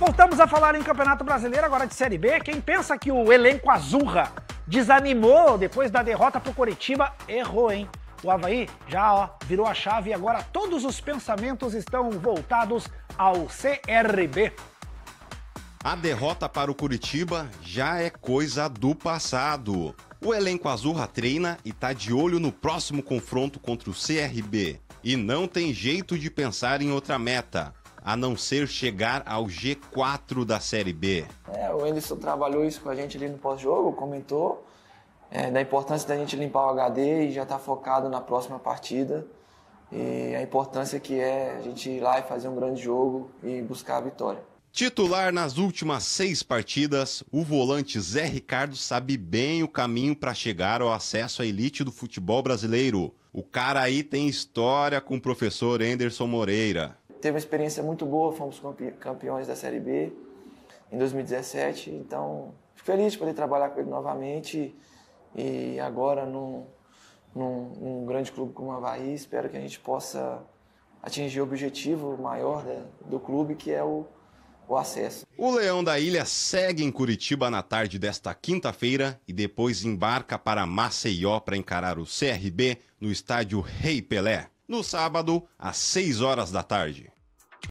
Voltamos a falar em Campeonato Brasileiro, agora de Série B. Quem pensa que o elenco azurra desanimou depois da derrota pro Coritiba, errou, hein? O Havaí já ó, virou a chave e agora todos os pensamentos estão voltados ao CRB. A derrota para o Curitiba já é coisa do passado. O elenco azurra treina e tá de olho no próximo confronto contra o CRB. E não tem jeito de pensar em outra meta a não ser chegar ao G4 da Série B. É, o Anderson trabalhou isso com a gente ali no pós-jogo, comentou é, da importância da gente limpar o HD e já estar tá focado na próxima partida. E a importância que é a gente ir lá e fazer um grande jogo e buscar a vitória. Titular nas últimas seis partidas, o volante Zé Ricardo sabe bem o caminho para chegar ao acesso à elite do futebol brasileiro. O cara aí tem história com o professor Anderson Moreira teve uma experiência muito boa, fomos campeões da Série B em 2017, então fico feliz de poder trabalhar com ele novamente e agora num, num, num grande clube como o Havaí, espero que a gente possa atingir o objetivo maior da, do clube, que é o, o acesso. O Leão da Ilha segue em Curitiba na tarde desta quinta-feira e depois embarca para Maceió para encarar o CRB no estádio Rei Pelé no sábado, às 6 horas da tarde.